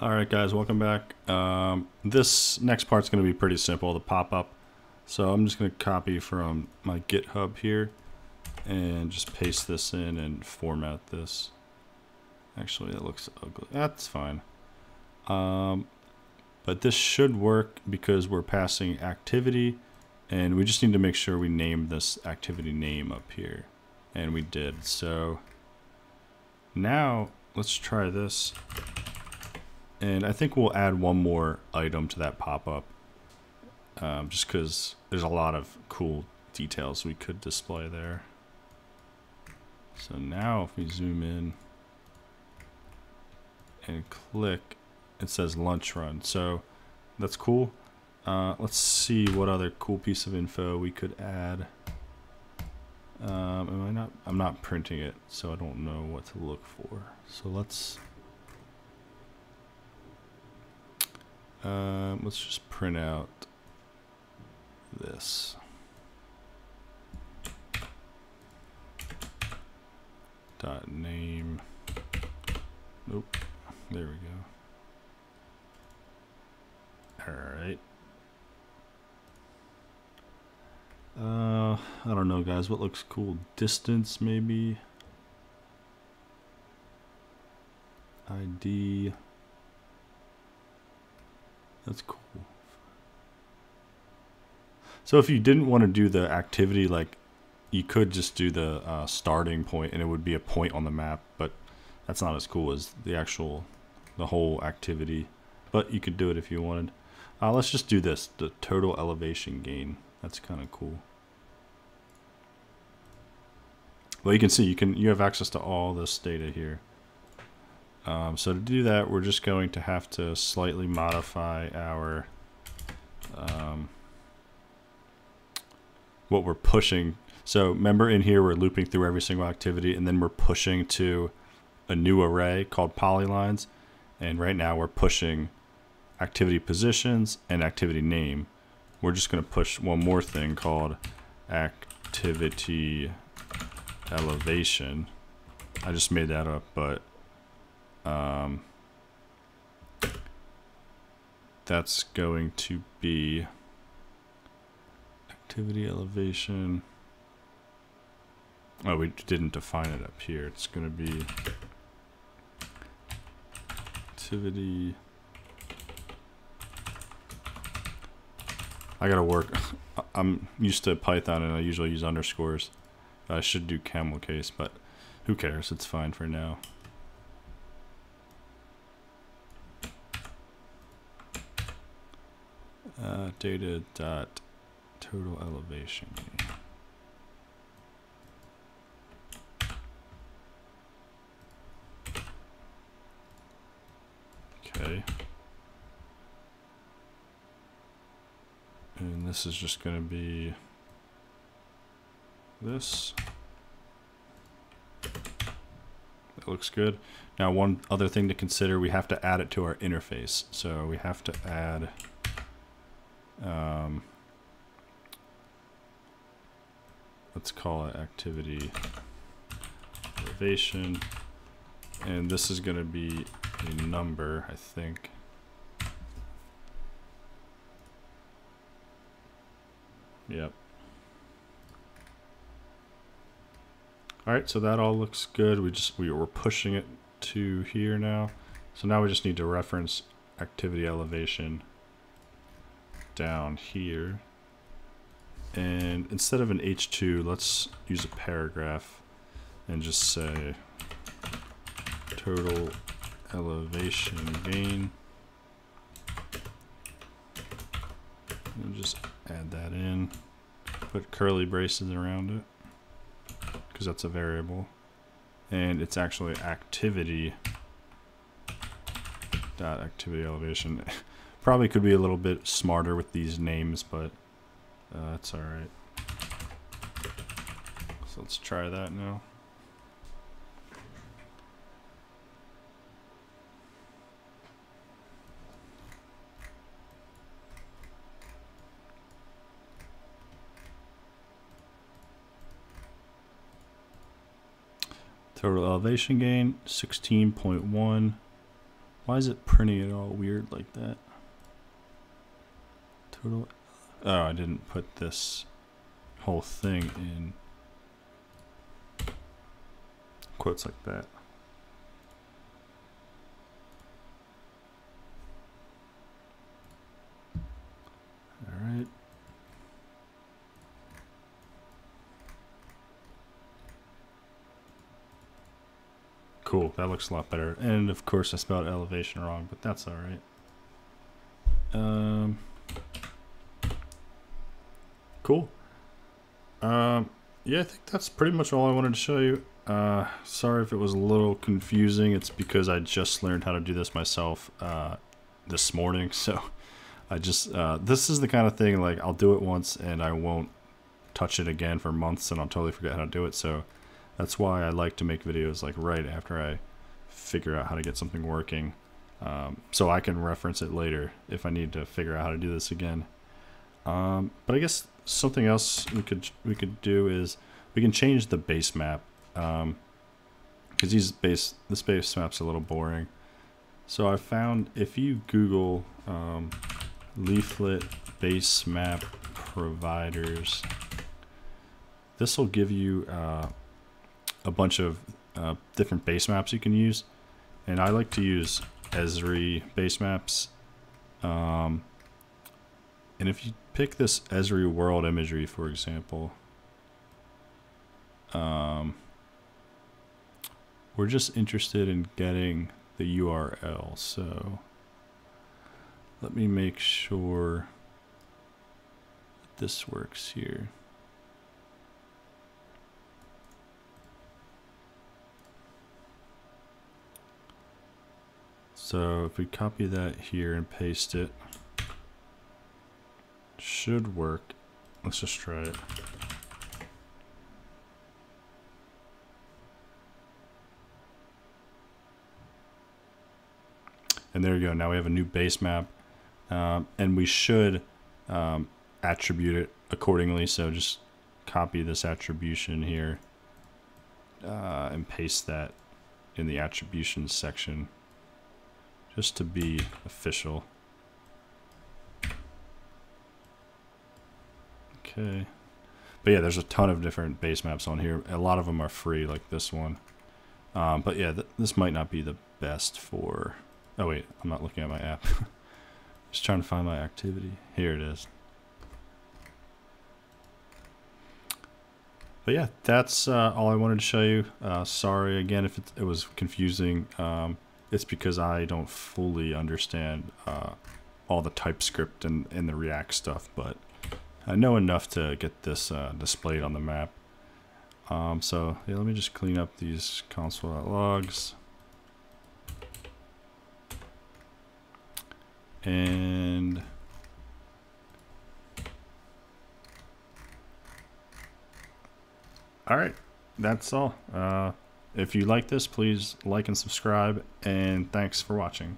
All right, guys, welcome back. Um, this next part's going to be pretty simple, the pop-up. So I'm just going to copy from my GitHub here and just paste this in and format this. Actually, it looks ugly. That's fine. Um, but this should work because we're passing activity and we just need to make sure we name this activity name up here. And we did. So now let's try this. And I think we'll add one more item to that pop-up. Um, just because there's a lot of cool details we could display there. So now if we zoom in and click, it says lunch run. So that's cool. Uh, let's see what other cool piece of info we could add. Um, am I not? I'm not printing it, so I don't know what to look for. So let's Um, let's just print out this. Dot name. Nope. There we go. Alright. Uh, I don't know, guys. What looks cool? Distance, maybe? ID. That's cool. So if you didn't want to do the activity, like you could just do the uh, starting point and it would be a point on the map, but that's not as cool as the actual, the whole activity. But you could do it if you wanted. Uh, let's just do this, the total elevation gain. That's kind of cool. Well, you can see you can you have access to all this data here. Um, so to do that, we're just going to have to slightly modify our um, what we're pushing. So remember in here, we're looping through every single activity and then we're pushing to a new array called polylines. And right now we're pushing activity positions and activity name. We're just going to push one more thing called activity elevation. I just made that up, but um, that's going to be activity elevation. Oh, we didn't define it up here. It's going to be activity. I gotta work. I'm used to Python and I usually use underscores. I should do camel case, but who cares? It's fine for now. Uh, data dot total elevation. Okay. And this is just going to be this. That looks good. Now one other thing to consider, we have to add it to our interface. So we have to add um, let's call it activity elevation and this is going to be a number I think. Yep. Alright so that all looks good. We just we were pushing it to here now. So now we just need to reference activity elevation down here. And instead of an H2, let's use a paragraph and just say total elevation gain. And just add that in. Put curly braces around it because that's a variable. And it's actually activity dot activity elevation. Probably could be a little bit smarter with these names, but uh, that's alright. So let's try that now. Total elevation gain, 16.1. Why is it printing it all weird like that? Total. Oh, I didn't put this whole thing in quotes like that. All right. Cool, that looks a lot better. And of course I spelled elevation wrong, but that's all right. Um, cool. Um, yeah, I think that's pretty much all I wanted to show you. Uh, sorry if it was a little confusing. It's because I just learned how to do this myself uh, this morning. So I just, uh, this is the kind of thing like I'll do it once and I won't touch it again for months and I'll totally forget how to do it. So that's why I like to make videos like right after I figure out how to get something working. Um, so I can reference it later if I need to figure out how to do this again. Um, but I guess something else we could we could do is we can change the base map because um, these base this base map's a little boring. So I found if you Google um, leaflet base map providers, this will give you uh, a bunch of uh, different base maps you can use, and I like to use Esri base maps. Um, and if you pick this Esri world imagery, for example, um, we're just interested in getting the URL. So let me make sure this works here. So if we copy that here and paste it, should work. Let's just try it. And there you go. Now we have a new base map. Um, and we should um, attribute it accordingly. So just copy this attribution here uh, and paste that in the attribution section just to be official. Okay. But yeah, there's a ton of different base maps on here. A lot of them are free, like this one. Um, but yeah, th this might not be the best for... Oh wait, I'm not looking at my app. Just trying to find my activity. Here it is. But yeah, that's uh, all I wanted to show you. Uh, sorry again if it, it was confusing. Um, it's because I don't fully understand uh, all the TypeScript and, and the React stuff, but I know enough to get this uh, displayed on the map. Um, so yeah, let me just clean up these console.logs. And all right, that's all. Uh, if you like this, please like and subscribe, and thanks for watching.